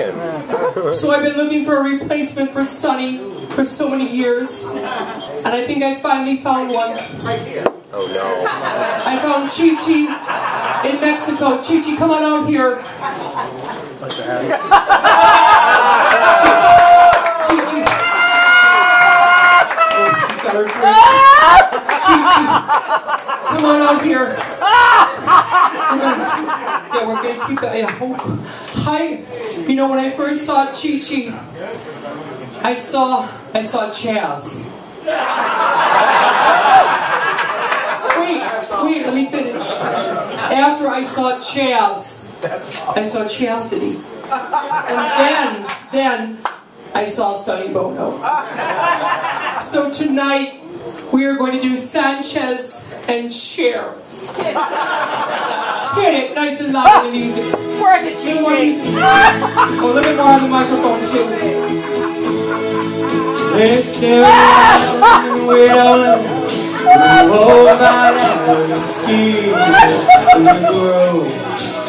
So I've been looking for a replacement for Sonny for so many years, and I think I finally found one. Oh no. I found Chi Chi in Mexico. Chi Chi, come on out here. Chi Chi. Oh, she's got her drink. Chi Chi, come on out here. Know, when I first saw Chi Chi, I saw I saw Chaz. Wait, wait, let me finish. After I saw Chaz, I saw Chastity. And then, then, I saw Sonny Bono. So tonight, we are going to do Sanchez and Cher. Hit it, nice and loud in the music. Work it, A little more Gigi. music. Oh, a little bit more on the microphone too. Do it. We don't hold my the grove.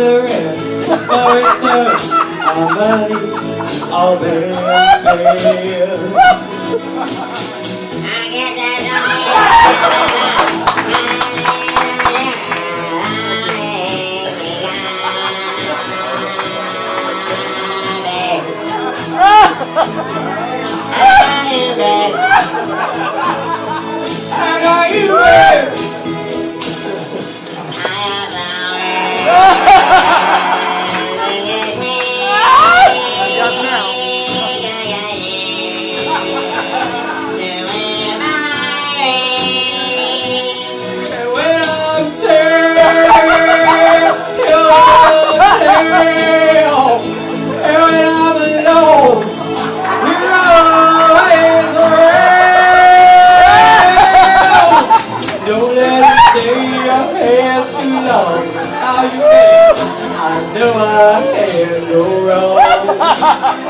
The rest. For return, our money, all bills I know I had no wrong.